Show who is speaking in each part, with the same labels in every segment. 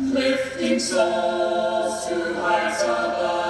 Speaker 1: lifting souls to heights above.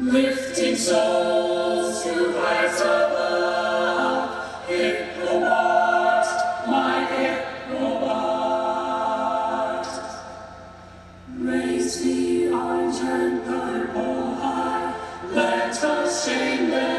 Speaker 1: Lifting souls to heights above, Ichabod, my Ichabod. Raise the orange and purple high, let us them